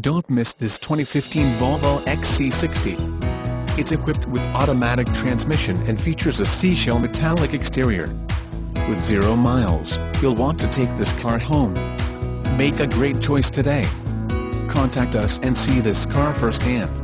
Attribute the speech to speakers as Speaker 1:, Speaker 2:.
Speaker 1: Don't miss this 2015 Volvo XC60. It's equipped with automatic transmission and features a seashell metallic exterior. With zero miles, you'll want to take this car home. Make a great choice today. Contact us and see this car firsthand.